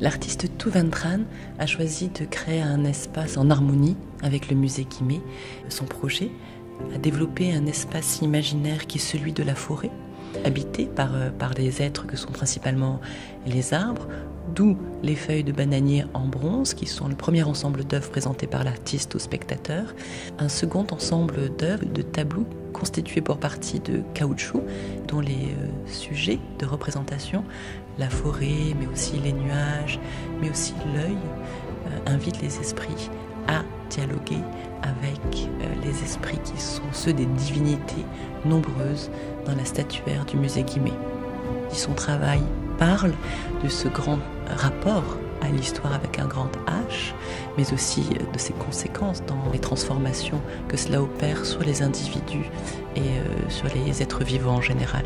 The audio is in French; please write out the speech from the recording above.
L'artiste Tu Van Tran a choisi de créer un espace en harmonie avec le musée Guimet. Son projet a développé un espace imaginaire qui est celui de la forêt, habité par, euh, par des êtres que sont principalement les arbres, d'où les feuilles de bananier en bronze, qui sont le premier ensemble d'œuvres présenté par l'artiste aux spectateurs, un second ensemble d'œuvres de tableaux constitués pour partie de caoutchouc, dont les euh, sujets de représentation, la forêt, mais aussi les nuages, mais aussi l'œil, euh, invitent les esprits à dialoguer avec euh, les esprits qui sont ceux des divinités nombreuses dans la statuaire du musée Guimet. Son travail parle de ce grand rapport à l'histoire avec un grand H, mais aussi de ses conséquences dans les transformations que cela opère sur les individus et euh, sur les êtres vivants en général.